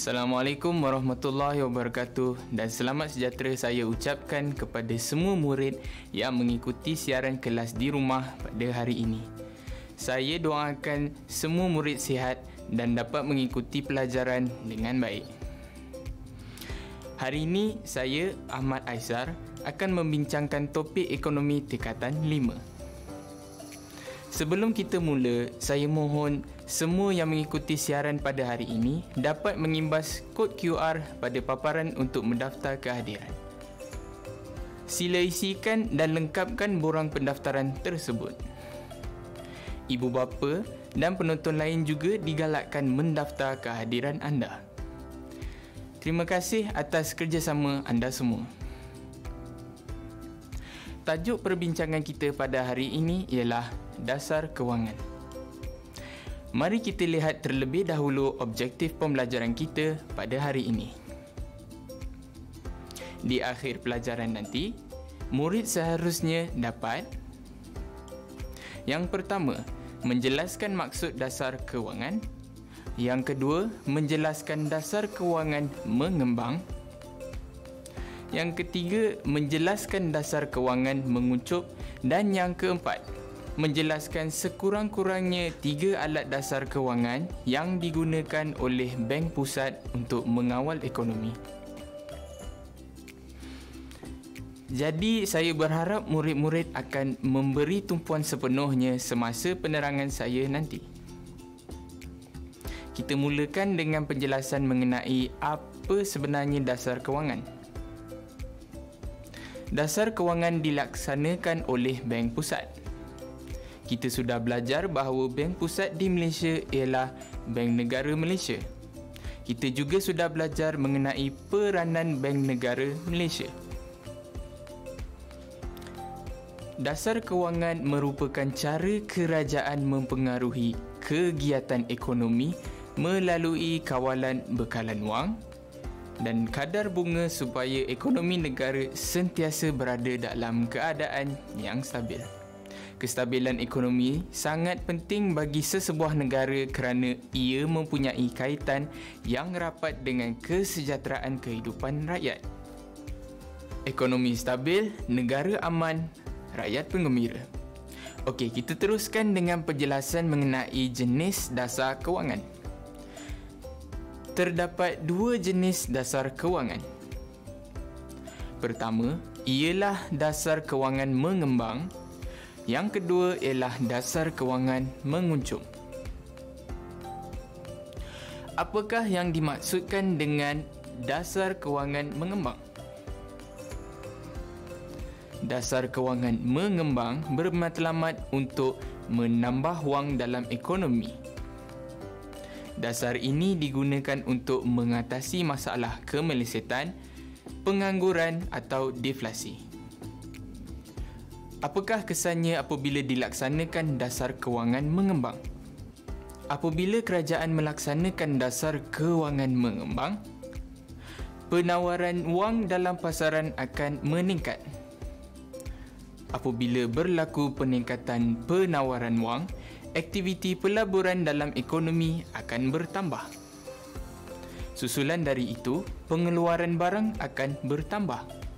Assalamualaikum warahmatullahi wabarakatuh dan selamat sejahtera saya ucapkan kepada semua murid yang mengikuti siaran kelas di rumah pada hari ini. Saya doakan semua murid sihat dan dapat mengikuti pelajaran dengan baik. Hari ini saya Ahmad Aizar akan membincangkan topik ekonomi tingkatan 5. Sebelum kita mula, saya mohon semua yang mengikuti siaran pada hari ini dapat mengimbas kod QR pada paparan untuk mendaftar kehadiran. Sila isikan dan lengkapkan borang pendaftaran tersebut. Ibu bapa dan penonton lain juga digalakkan mendaftar kehadiran anda. Terima kasih atas kerjasama anda semua. Tajuk perbincangan kita pada hari ini ialah dasar kewangan. Mari kita lihat terlebih dahulu objektif pembelajaran kita pada hari ini. Di akhir pelajaran nanti, murid seharusnya dapat Yang pertama, menjelaskan maksud dasar kewangan. Yang kedua, menjelaskan dasar kewangan mengembang. Yang ketiga, menjelaskan dasar kewangan menguncup dan yang keempat, menjelaskan sekurang-kurangnya tiga alat dasar kewangan yang digunakan oleh Bank Pusat untuk mengawal ekonomi. Jadi saya berharap murid-murid akan memberi tumpuan sepenuhnya semasa penerangan saya nanti. Kita mulakan dengan penjelasan mengenai apa sebenarnya dasar kewangan. Dasar kewangan dilaksanakan oleh Bank Pusat kita sudah belajar bahawa bank pusat di Malaysia ialah Bank Negara Malaysia. Kita juga sudah belajar mengenai peranan Bank Negara Malaysia. Dasar kewangan merupakan cara kerajaan mempengaruhi kegiatan ekonomi melalui kawalan bekalan wang dan kadar bunga supaya ekonomi negara sentiasa berada dalam keadaan yang stabil. Kestabilan ekonomi sangat penting bagi sesebuah negara kerana ia mempunyai kaitan yang rapat dengan kesejahteraan kehidupan rakyat. Ekonomi stabil, negara aman, rakyat penggembira. Okey, kita teruskan dengan penjelasan mengenai jenis dasar kewangan. Terdapat dua jenis dasar kewangan. Pertama, ialah dasar kewangan mengembang yang kedua ialah dasar kewangan menguncung. Apakah yang dimaksudkan dengan dasar kewangan mengembang? Dasar kewangan mengembang bermatlamat untuk menambah wang dalam ekonomi. Dasar ini digunakan untuk mengatasi masalah kemelesetan, pengangguran atau deflasi. Apakah kesannya apabila dilaksanakan dasar kewangan mengembang? Apabila kerajaan melaksanakan dasar kewangan mengembang, penawaran wang dalam pasaran akan meningkat. Apabila berlaku peningkatan penawaran wang, aktiviti pelaburan dalam ekonomi akan bertambah. Susulan dari itu, pengeluaran barang akan bertambah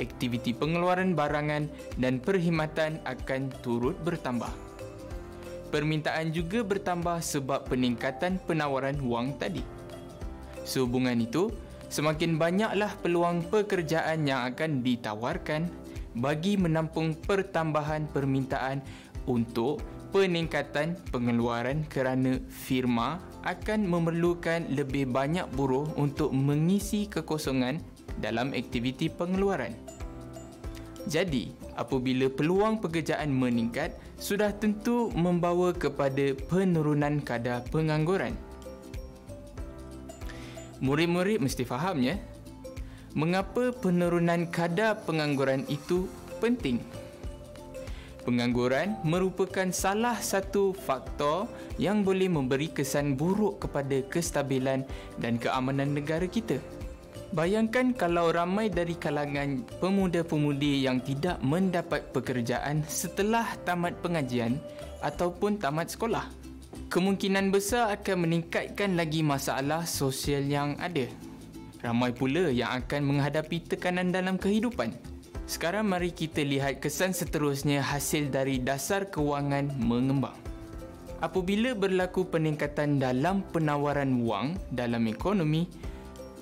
aktiviti pengeluaran barangan dan perkhidmatan akan turut bertambah. Permintaan juga bertambah sebab peningkatan penawaran wang tadi. Sehubungan itu, semakin banyaklah peluang pekerjaan yang akan ditawarkan bagi menampung pertambahan permintaan untuk peningkatan pengeluaran kerana firma akan memerlukan lebih banyak buruh untuk mengisi kekosongan dalam aktiviti pengeluaran. Jadi, apabila peluang pekerjaan meningkat, sudah tentu membawa kepada penurunan kadar pengangguran. Murid-murid mesti faham ya, mengapa penurunan kadar pengangguran itu penting. Pengangguran merupakan salah satu faktor yang boleh memberi kesan buruk kepada kestabilan dan keamanan negara kita. Bayangkan kalau ramai dari kalangan pemuda-pemudi yang tidak mendapat pekerjaan setelah tamat pengajian ataupun tamat sekolah. kemungkinan besar akan meningkatkan lagi masalah sosial yang ada. Ramai pula yang akan menghadapi tekanan dalam kehidupan. Sekarang mari kita lihat kesan seterusnya hasil dari dasar kewangan mengembang. Apabila berlaku peningkatan dalam penawaran wang dalam ekonomi,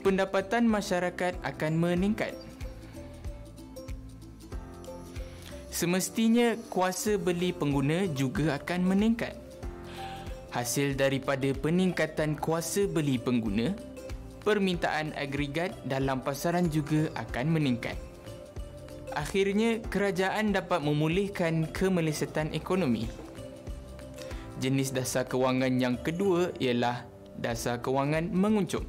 pendapatan masyarakat akan meningkat. Semestinya kuasa beli pengguna juga akan meningkat. Hasil daripada peningkatan kuasa beli pengguna, permintaan agregat dalam pasaran juga akan meningkat. Akhirnya, kerajaan dapat memulihkan kemelesetan ekonomi. Jenis dasar kewangan yang kedua ialah dasar kewangan menguncup.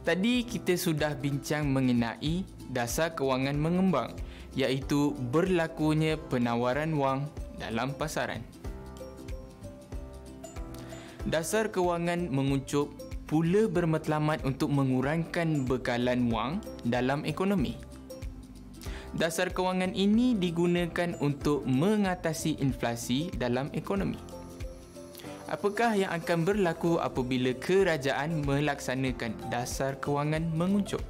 Tadi kita sudah bincang mengenai dasar kewangan mengembang iaitu berlakunya penawaran wang dalam pasaran. Dasar kewangan menguncup pula bermatlamat untuk mengurangkan bekalan wang dalam ekonomi. Dasar kewangan ini digunakan untuk mengatasi inflasi dalam ekonomi. Apakah yang akan berlaku apabila kerajaan melaksanakan dasar kewangan menguncup?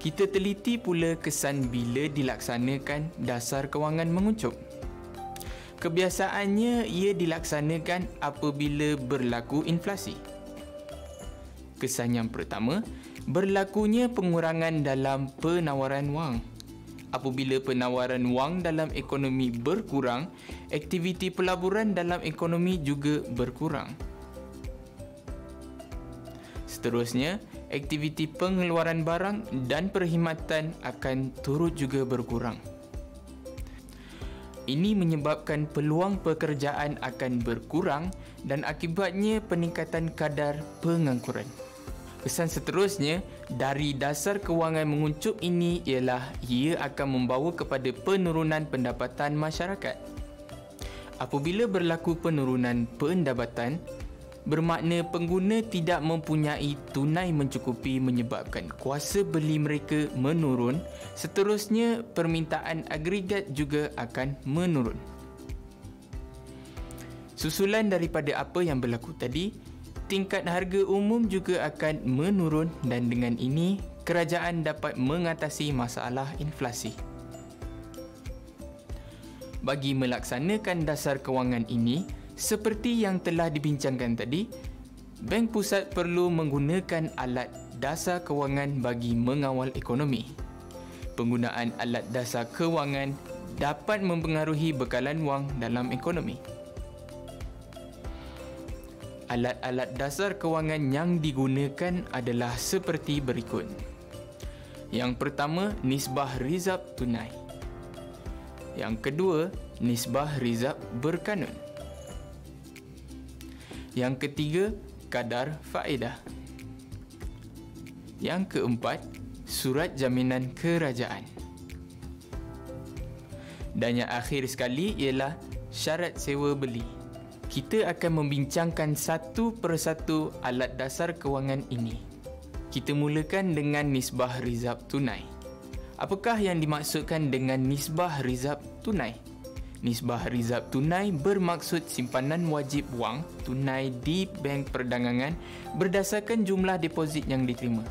Kita teliti pula kesan bila dilaksanakan dasar kewangan menguncup. Kebiasaannya ia dilaksanakan apabila berlaku inflasi. Kesan yang pertama, berlakunya pengurangan dalam penawaran wang. Apabila penawaran wang dalam ekonomi berkurang, aktiviti pelaburan dalam ekonomi juga berkurang. Seterusnya, aktiviti pengeluaran barang dan perkhidmatan akan turut juga berkurang. Ini menyebabkan peluang pekerjaan akan berkurang dan akibatnya peningkatan kadar pengangguran. Kesan seterusnya dari dasar kewangan menguncup ini ialah ia akan membawa kepada penurunan pendapatan masyarakat. Apabila berlaku penurunan pendapatan, bermakna pengguna tidak mempunyai tunai mencukupi menyebabkan kuasa beli mereka menurun seterusnya permintaan agregat juga akan menurun susulan daripada apa yang berlaku tadi tingkat harga umum juga akan menurun dan dengan ini kerajaan dapat mengatasi masalah inflasi bagi melaksanakan dasar kewangan ini seperti yang telah dibincangkan tadi, Bank Pusat perlu menggunakan alat dasar kewangan bagi mengawal ekonomi. Penggunaan alat dasar kewangan dapat mempengaruhi bekalan wang dalam ekonomi. Alat-alat dasar kewangan yang digunakan adalah seperti berikut. Yang pertama, nisbah rizab tunai. Yang kedua, nisbah rizab berkanun. Yang ketiga, kadar faedah. Yang keempat, surat jaminan kerajaan. Dan yang akhir sekali ialah syarat sewa beli. Kita akan membincangkan satu persatu alat dasar kewangan ini. Kita mulakan dengan nisbah rizab tunai. Apakah yang dimaksudkan dengan nisbah rizab tunai? Nisbah rizab tunai bermaksud simpanan wajib wang tunai di bank perdagangan berdasarkan jumlah deposit yang diterima.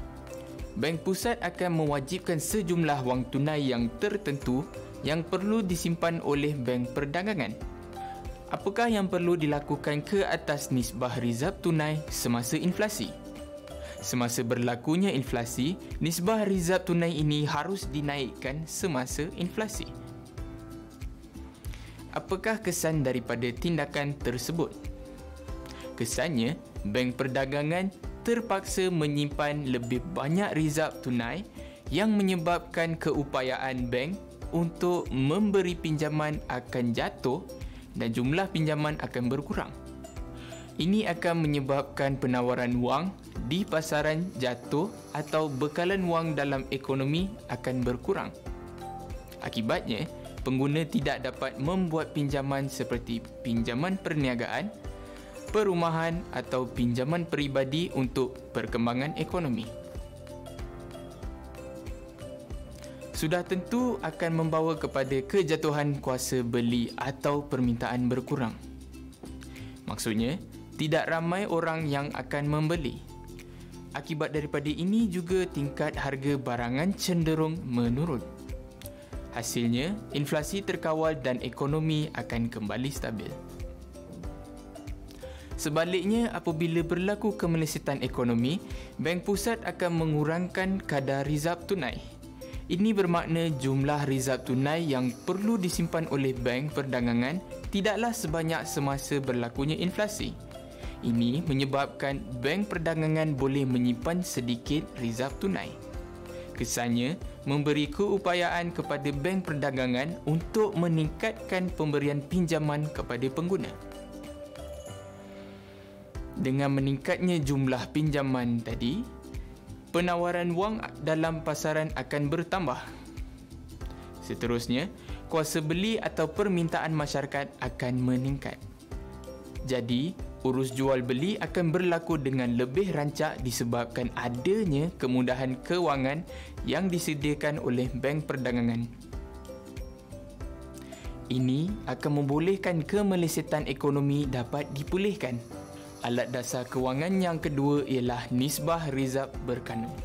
Bank pusat akan mewajibkan sejumlah wang tunai yang tertentu yang perlu disimpan oleh bank perdagangan. Apakah yang perlu dilakukan ke atas nisbah rizab tunai semasa inflasi? Semasa berlakunya inflasi, nisbah rizab tunai ini harus dinaikkan semasa inflasi apakah kesan daripada tindakan tersebut? Kesannya, bank perdagangan terpaksa menyimpan lebih banyak rizab tunai yang menyebabkan keupayaan bank untuk memberi pinjaman akan jatuh dan jumlah pinjaman akan berkurang. Ini akan menyebabkan penawaran wang di pasaran jatuh atau bekalan wang dalam ekonomi akan berkurang. Akibatnya, pengguna tidak dapat membuat pinjaman seperti pinjaman perniagaan, perumahan atau pinjaman peribadi untuk perkembangan ekonomi. Sudah tentu akan membawa kepada kejatuhan kuasa beli atau permintaan berkurang. Maksudnya, tidak ramai orang yang akan membeli. Akibat daripada ini juga tingkat harga barangan cenderung menurun. Hasilnya, inflasi terkawal dan ekonomi akan kembali stabil. Sebaliknya, apabila berlaku kemelesetan ekonomi, Bank Pusat akan mengurangkan kadar rizab tunai. Ini bermakna jumlah rizab tunai yang perlu disimpan oleh bank perdagangan tidaklah sebanyak semasa berlakunya inflasi. Ini menyebabkan bank perdagangan boleh menyimpan sedikit rizab tunai. Kesannya, memberi keupayaan kepada bank perdagangan untuk meningkatkan pemberian pinjaman kepada pengguna. Dengan meningkatnya jumlah pinjaman tadi, penawaran wang dalam pasaran akan bertambah. Seterusnya, kuasa beli atau permintaan masyarakat akan meningkat. Jadi, urus jual beli akan berlaku dengan lebih rancak disebabkan adanya kemudahan kewangan yang disediakan oleh bank perdagangan. Ini akan membolehkan kemelesetan ekonomi dapat dipulihkan. Alat dasar kewangan yang kedua ialah nisbah rizab berkanun.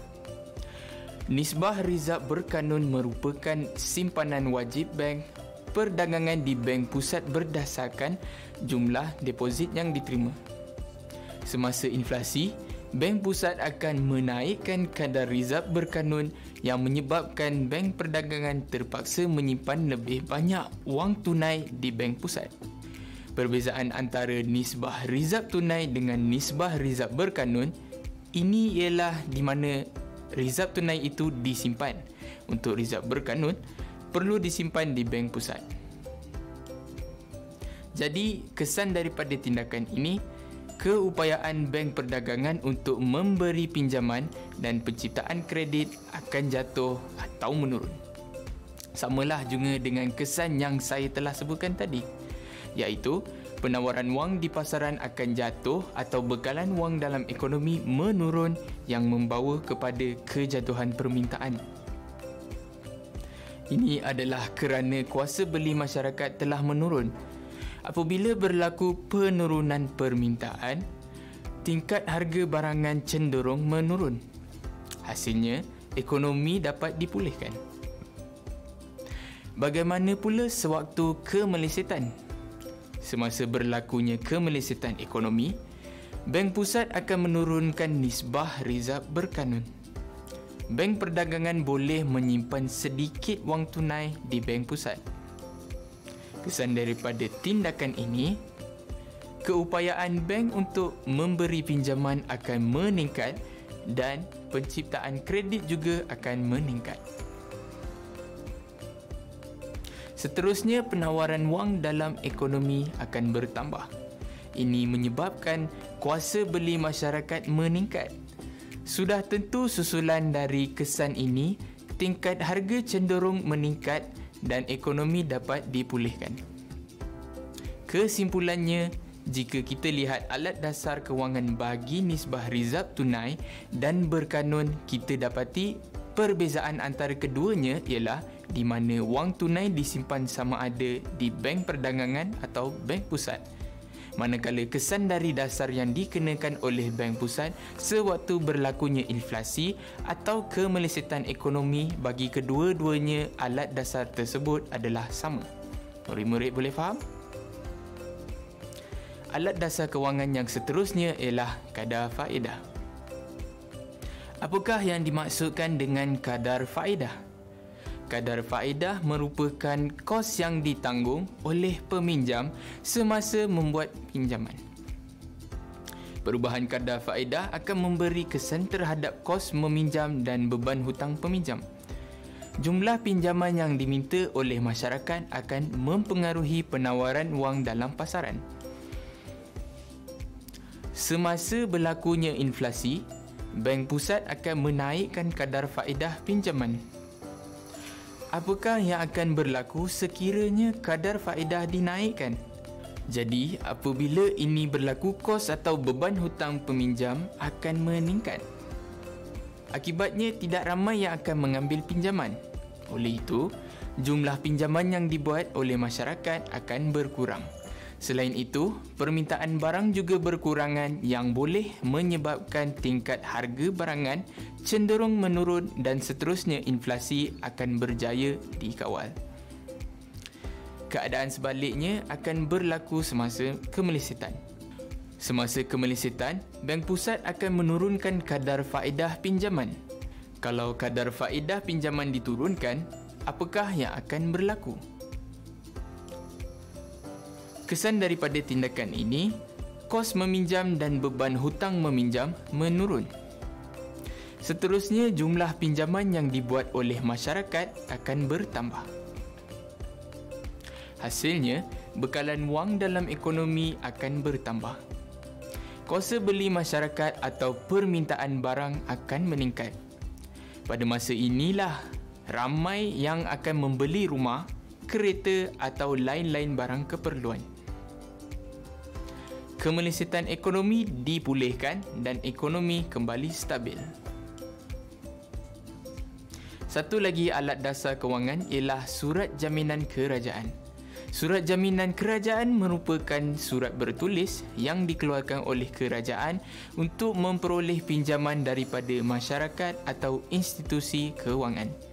Nisbah rizab berkanun merupakan simpanan wajib bank perdagangan di bank pusat berdasarkan jumlah deposit yang diterima. Semasa inflasi, bank pusat akan menaikkan kadar rizab berkanun yang menyebabkan bank perdagangan terpaksa menyimpan lebih banyak wang tunai di bank pusat. Perbezaan antara nisbah rizab tunai dengan nisbah rizab berkanun ini ialah di mana rizab tunai itu disimpan. Untuk rizab berkanun, perlu disimpan di bank pusat. Jadi, kesan daripada tindakan ini, keupayaan bank perdagangan untuk memberi pinjaman dan penciptaan kredit akan jatuh atau menurun. Samalah juga dengan kesan yang saya telah sebutkan tadi, iaitu penawaran wang di pasaran akan jatuh atau bekalan wang dalam ekonomi menurun yang membawa kepada kejatuhan permintaan. Ini adalah kerana kuasa beli masyarakat telah menurun. Apabila berlaku penurunan permintaan, tingkat harga barangan cenderung menurun. Hasilnya, ekonomi dapat dipulihkan. Bagaimana pula sewaktu kemelesetan? Semasa berlakunya kemelesetan ekonomi, Bank Pusat akan menurunkan nisbah rizab berkanun bank perdagangan boleh menyimpan sedikit wang tunai di bank pusat. Kesan daripada tindakan ini, keupayaan bank untuk memberi pinjaman akan meningkat dan penciptaan kredit juga akan meningkat. Seterusnya, penawaran wang dalam ekonomi akan bertambah. Ini menyebabkan kuasa beli masyarakat meningkat sudah tentu susulan dari kesan ini, tingkat harga cenderung meningkat dan ekonomi dapat dipulihkan. Kesimpulannya, jika kita lihat alat dasar kewangan bagi nisbah rizab tunai dan berkanun, kita dapati perbezaan antara keduanya ialah di mana wang tunai disimpan sama ada di bank perdagangan atau bank pusat manakala kesan dari dasar yang dikenakan oleh Bank Pusat sewaktu berlakunya inflasi atau kemelesetan ekonomi bagi kedua-duanya alat dasar tersebut adalah sama. Murid-murid boleh faham? Alat dasar kewangan yang seterusnya ialah kadar faedah. Apakah yang dimaksudkan dengan kadar faedah? Kadar faedah merupakan kos yang ditanggung oleh peminjam semasa membuat pinjaman. Perubahan kadar faedah akan memberi kesan terhadap kos meminjam dan beban hutang peminjam. Jumlah pinjaman yang diminta oleh masyarakat akan mempengaruhi penawaran wang dalam pasaran. Semasa berlakunya inflasi, bank pusat akan menaikkan kadar faedah pinjaman apakah yang akan berlaku sekiranya kadar faedah dinaikkan? Jadi, apabila ini berlaku, kos atau beban hutang peminjam akan meningkat. Akibatnya, tidak ramai yang akan mengambil pinjaman. Oleh itu, jumlah pinjaman yang dibuat oleh masyarakat akan berkurang. Selain itu, permintaan barang juga berkurangan yang boleh menyebabkan tingkat harga barangan cenderung menurun dan seterusnya inflasi akan berjaya dikawal. Keadaan sebaliknya akan berlaku semasa kemelesetan. Semasa kemelesetan, Bank Pusat akan menurunkan kadar faedah pinjaman. Kalau kadar faedah pinjaman diturunkan, apakah yang akan berlaku? Kesan daripada tindakan ini, kos meminjam dan beban hutang meminjam menurun. Seterusnya, jumlah pinjaman yang dibuat oleh masyarakat akan bertambah. Hasilnya, bekalan wang dalam ekonomi akan bertambah. Kuasa beli masyarakat atau permintaan barang akan meningkat. Pada masa inilah, ramai yang akan membeli rumah, kereta atau lain-lain barang keperluan kemelesetan ekonomi dipulihkan dan ekonomi kembali stabil. Satu lagi alat dasar kewangan ialah surat jaminan kerajaan. Surat jaminan kerajaan merupakan surat bertulis yang dikeluarkan oleh kerajaan untuk memperoleh pinjaman daripada masyarakat atau institusi kewangan.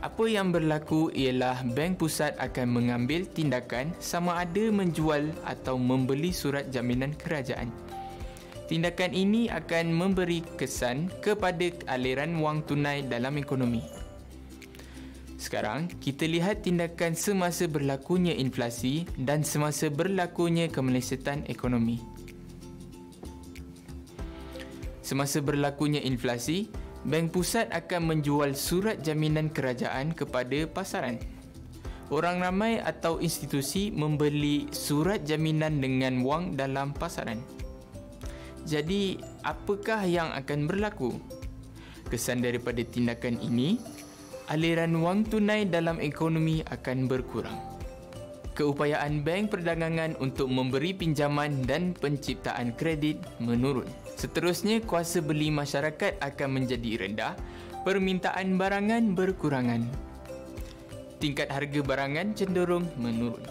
Apa yang berlaku ialah bank pusat akan mengambil tindakan sama ada menjual atau membeli surat jaminan kerajaan. Tindakan ini akan memberi kesan kepada aliran wang tunai dalam ekonomi. Sekarang, kita lihat tindakan semasa berlakunya inflasi dan semasa berlakunya kemelesetan ekonomi. Semasa berlakunya inflasi, Bank Pusat akan menjual surat jaminan kerajaan kepada pasaran. Orang ramai atau institusi membeli surat jaminan dengan wang dalam pasaran. Jadi, apakah yang akan berlaku? Kesan daripada tindakan ini, aliran wang tunai dalam ekonomi akan berkurang keupayaan bank perdagangan untuk memberi pinjaman dan penciptaan kredit menurun. Seterusnya, kuasa beli masyarakat akan menjadi rendah, permintaan barangan berkurangan. Tingkat harga barangan cenderung menurun.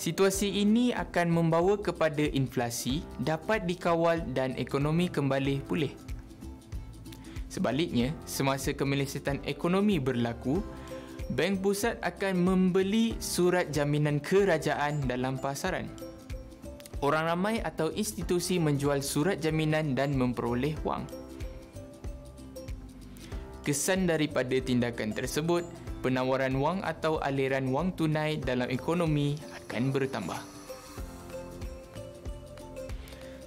Situasi ini akan membawa kepada inflasi dapat dikawal dan ekonomi kembali pulih. Sebaliknya, semasa kemelesetan ekonomi berlaku, Bank Pusat akan membeli surat jaminan kerajaan dalam pasaran. Orang ramai atau institusi menjual surat jaminan dan memperoleh wang. Kesan daripada tindakan tersebut, penawaran wang atau aliran wang tunai dalam ekonomi akan bertambah.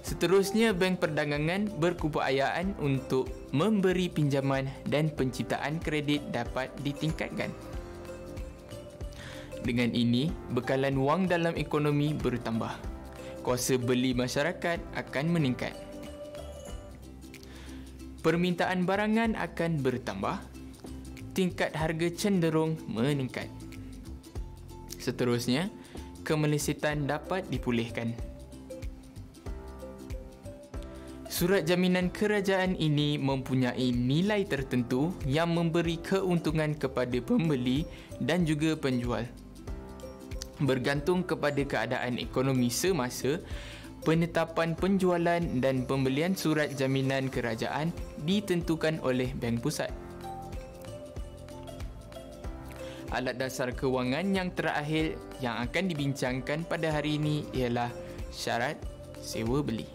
Seterusnya, bank perdagangan berkeupayaan untuk memberi pinjaman dan penciptaan kredit dapat ditingkatkan. Dengan ini, bekalan wang dalam ekonomi bertambah. Kuasa beli masyarakat akan meningkat. Permintaan barangan akan bertambah. Tingkat harga cenderung meningkat. Seterusnya, kemelesetan dapat dipulihkan. Surat jaminan kerajaan ini mempunyai nilai tertentu yang memberi keuntungan kepada pembeli dan juga penjual bergantung kepada keadaan ekonomi semasa, penetapan penjualan dan pembelian surat jaminan kerajaan ditentukan oleh Bank Pusat. Alat dasar kewangan yang terakhir yang akan dibincangkan pada hari ini ialah syarat sewa beli.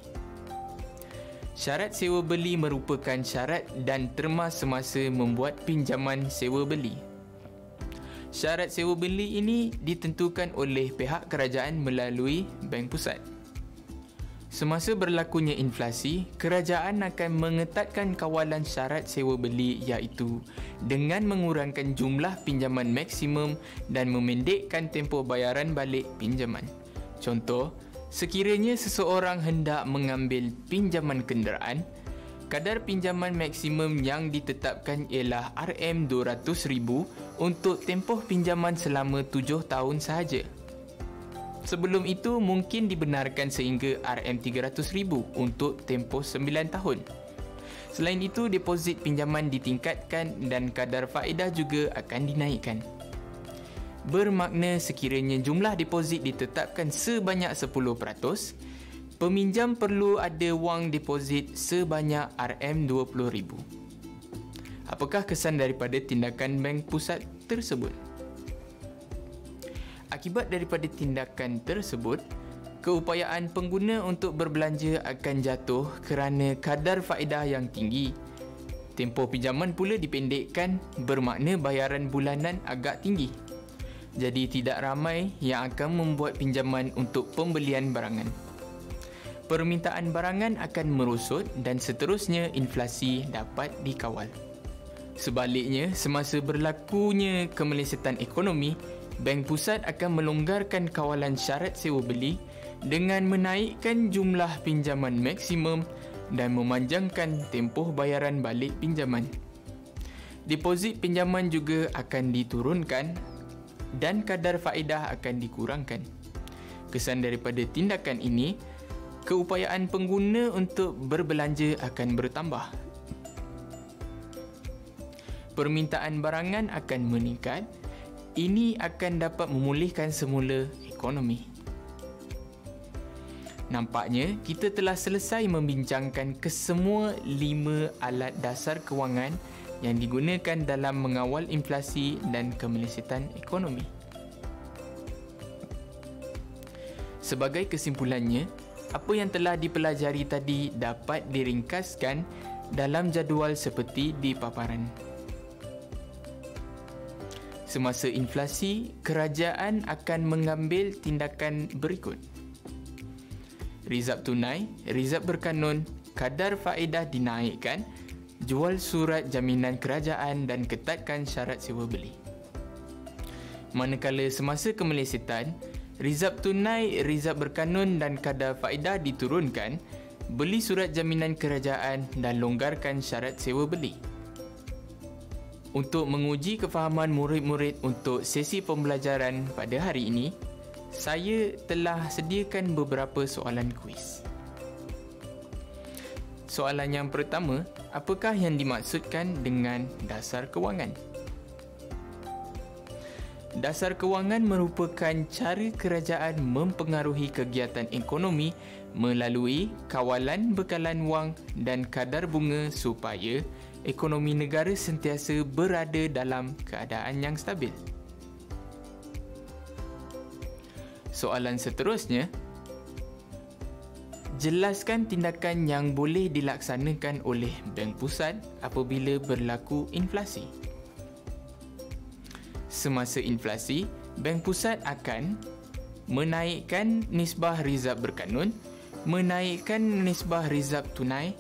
Syarat sewa beli merupakan syarat dan terma semasa membuat pinjaman sewa beli. Syarat sewa beli ini ditentukan oleh pihak kerajaan melalui Bank Pusat. Semasa berlakunya inflasi, kerajaan akan mengetatkan kawalan syarat sewa beli iaitu dengan mengurangkan jumlah pinjaman maksimum dan memendekkan tempoh bayaran balik pinjaman. Contoh, sekiranya seseorang hendak mengambil pinjaman kenderaan, kadar pinjaman maksimum yang ditetapkan ialah RM200,000 untuk tempoh pinjaman selama 7 tahun sahaja. Sebelum itu mungkin dibenarkan sehingga RM300,000 untuk tempoh 9 tahun. Selain itu, deposit pinjaman ditingkatkan dan kadar faedah juga akan dinaikkan. Bermakna sekiranya jumlah deposit ditetapkan sebanyak 10%, peminjam perlu ada wang deposit sebanyak RM20,000. Apakah kesan daripada tindakan bank pusat tersebut? Akibat daripada tindakan tersebut, keupayaan pengguna untuk berbelanja akan jatuh kerana kadar faedah yang tinggi. Tempoh pinjaman pula dipendekkan bermakna bayaran bulanan agak tinggi. Jadi tidak ramai yang akan membuat pinjaman untuk pembelian barangan. Permintaan barangan akan merosot dan seterusnya inflasi dapat dikawal. Sebaliknya, semasa berlakunya kemelesetan ekonomi, Bank Pusat akan melonggarkan kawalan syarat sewa beli dengan menaikkan jumlah pinjaman maksimum dan memanjangkan tempoh bayaran balik pinjaman. Deposit pinjaman juga akan diturunkan dan kadar faedah akan dikurangkan. Kesan daripada tindakan ini, keupayaan pengguna untuk berbelanja akan bertambah. Permintaan barangan akan meningkat ini akan dapat memulihkan semula ekonomi. Nampaknya kita telah selesai membincangkan kesemua lima alat dasar kewangan yang digunakan dalam mengawal inflasi dan kemelesetan ekonomi. Sebagai kesimpulannya, apa yang telah dipelajari tadi dapat diringkaskan dalam jadual seperti di paparan. Semasa inflasi, kerajaan akan mengambil tindakan berikut. Rizab tunai, rizab berkanun, kadar faedah dinaikkan, jual surat jaminan kerajaan dan ketatkan syarat sewa beli. Manakala semasa kemelesetan, rizab tunai, rizab berkanun dan kadar faedah diturunkan, beli surat jaminan kerajaan dan longgarkan syarat sewa beli. Untuk menguji kefahaman murid-murid untuk sesi pembelajaran pada hari ini, saya telah sediakan beberapa soalan kuis. Soalan yang pertama, apakah yang dimaksudkan dengan dasar kewangan? Dasar kewangan merupakan cara kerajaan mempengaruhi kegiatan ekonomi melalui kawalan bekalan wang dan kadar bunga supaya ekonomi negara sentiasa berada dalam keadaan yang stabil. Soalan seterusnya, jelaskan tindakan yang boleh dilaksanakan oleh Bank Pusat apabila berlaku inflasi. Semasa inflasi, Bank Pusat akan menaikkan nisbah rizab berkanun, menaikkan nisbah rizab tunai,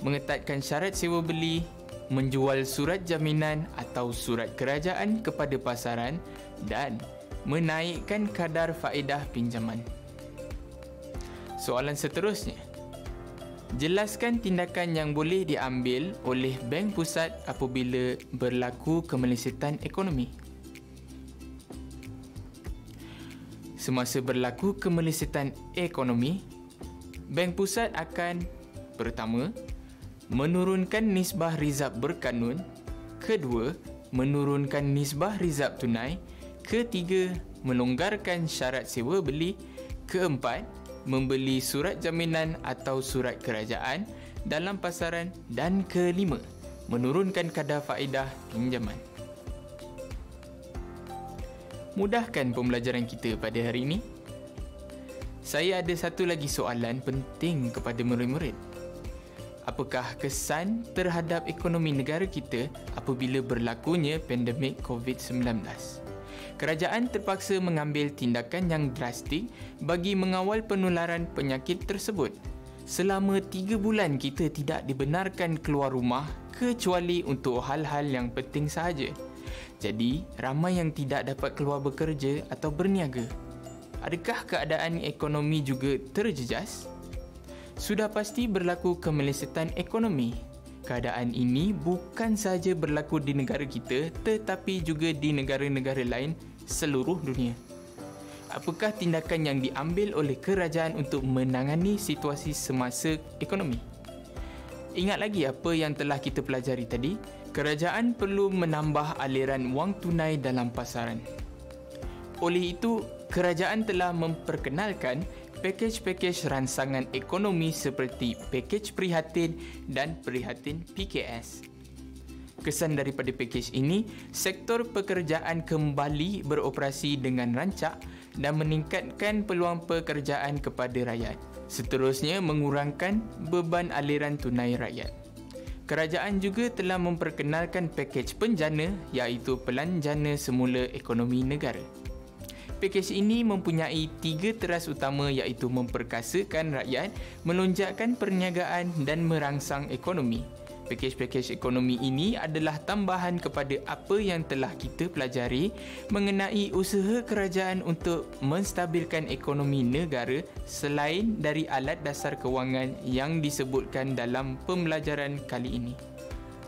mengetatkan syarat sewa beli menjual surat jaminan atau surat kerajaan kepada pasaran dan menaikkan kadar faedah pinjaman. Soalan seterusnya. Jelaskan tindakan yang boleh diambil oleh bank pusat apabila berlaku kemelesetan ekonomi. Semasa berlaku kemelesetan ekonomi, bank pusat akan pertama menurunkan nisbah rizab berkanun, kedua, menurunkan nisbah rizab tunai, ketiga, melonggarkan syarat sewa beli, keempat, membeli surat jaminan atau surat kerajaan dalam pasaran dan kelima, menurunkan kadar faedah pinjaman. Mudahkan pembelajaran kita pada hari ini. Saya ada satu lagi soalan penting kepada murid-murid apakah kesan terhadap ekonomi negara kita apabila berlakunya pandemik COVID-19. Kerajaan terpaksa mengambil tindakan yang drastik bagi mengawal penularan penyakit tersebut. Selama tiga bulan kita tidak dibenarkan keluar rumah kecuali untuk hal-hal yang penting sahaja. Jadi, ramai yang tidak dapat keluar bekerja atau berniaga. Adakah keadaan ekonomi juga terjejas? sudah pasti berlaku kemelesetan ekonomi. Keadaan ini bukan sahaja berlaku di negara kita tetapi juga di negara-negara lain seluruh dunia. Apakah tindakan yang diambil oleh kerajaan untuk menangani situasi semasa ekonomi? Ingat lagi apa yang telah kita pelajari tadi? Kerajaan perlu menambah aliran wang tunai dalam pasaran. Oleh itu, kerajaan telah memperkenalkan pakej-pakej ransangan ekonomi seperti pakej prihatin dan prihatin PKS. Kesan daripada pakej ini, sektor pekerjaan kembali beroperasi dengan rancak dan meningkatkan peluang pekerjaan kepada rakyat. Seterusnya, mengurangkan beban aliran tunai rakyat. Kerajaan juga telah memperkenalkan pakej penjana iaitu pelanjana semula ekonomi negara. Pakej ini mempunyai tiga teras utama iaitu memperkasakan rakyat, melonjakkan perniagaan dan merangsang ekonomi. Pakej-pakej ekonomi ini adalah tambahan kepada apa yang telah kita pelajari mengenai usaha kerajaan untuk menstabilkan ekonomi negara selain dari alat dasar kewangan yang disebutkan dalam pembelajaran kali ini.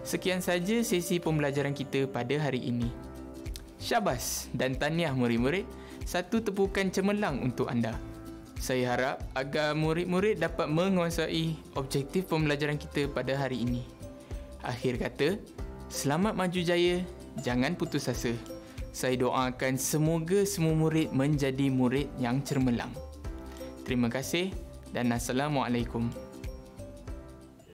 Sekian saja sesi pembelajaran kita pada hari ini. Syabas dan tahniah murid-murid satu tepukan cemerlang untuk anda. Saya harap agar murid-murid dapat menguasai objektif pembelajaran kita pada hari ini. Akhir kata, selamat maju jaya, jangan putus asa. Saya doakan semoga semua murid menjadi murid yang cemerlang. Terima kasih dan Assalamualaikum.